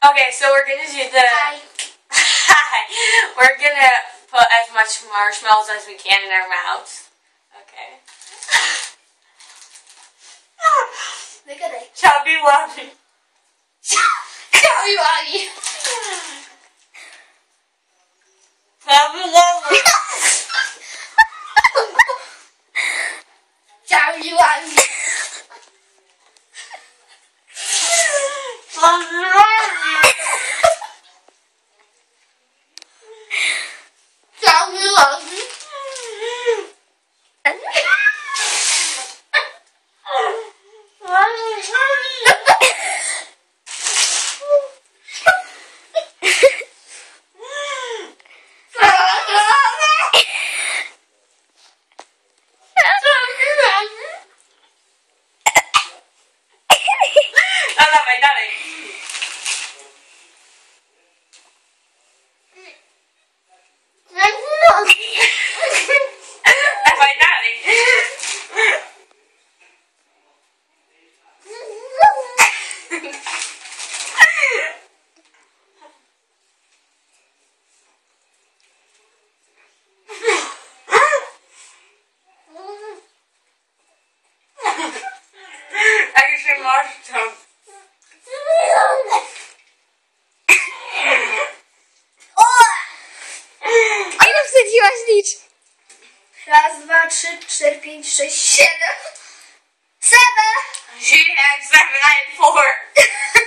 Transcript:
Okay, so we're gonna do the. Hi. Hi. We're gonna put as much marshmallows as we can in our mouths. Okay. Look at it. Chubby Wubby. Chubby Wubby. Chubby Wubby. Chubby Wubby. Chubby Wubby. Jak się moszczą. Ile wsadziłaś licz? Raz, dwa, trzy, cztery, pięć, sześć, siedem. Seven! She had seven, had four.